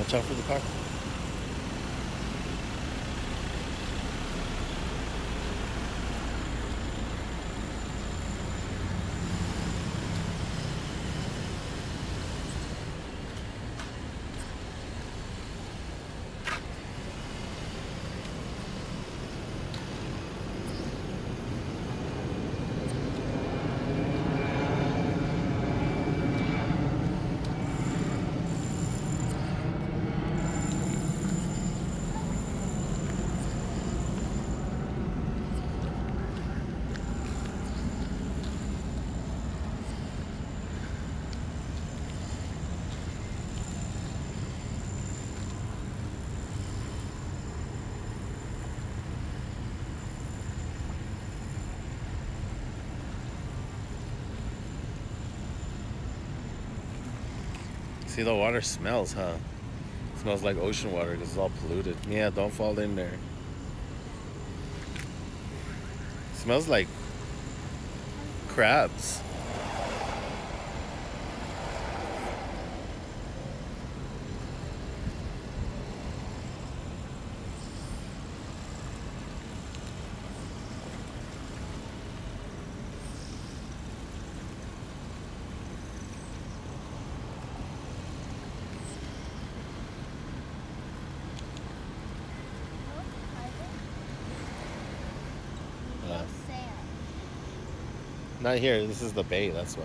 Watch out for the car. See, the water smells, huh? It smells like ocean water because it's all polluted. Yeah, don't fall in there. It smells like crabs. Not here. This is the bay. That's far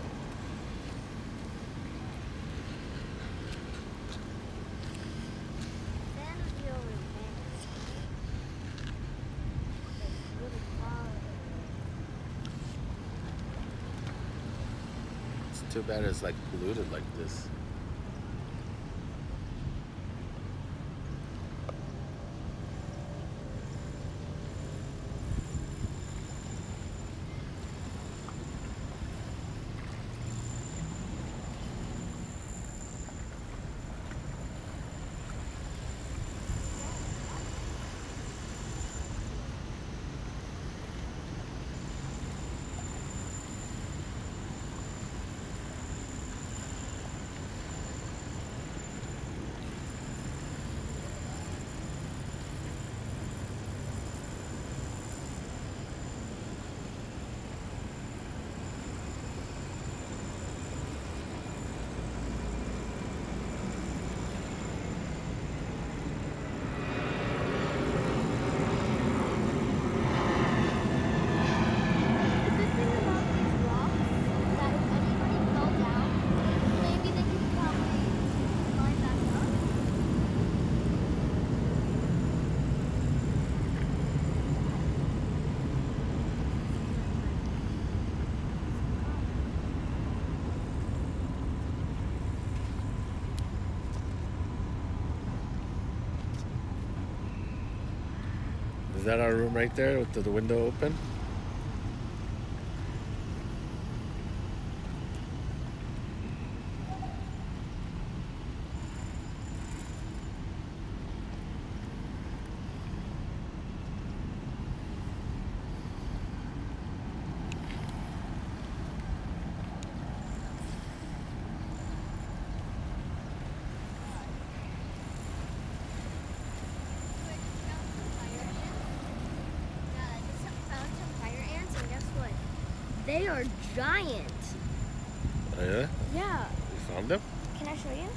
It's too bad it's like polluted like this. That our room right there with the, the window open? They are giant. Oh, yeah? Yeah. You found them? Can I show you?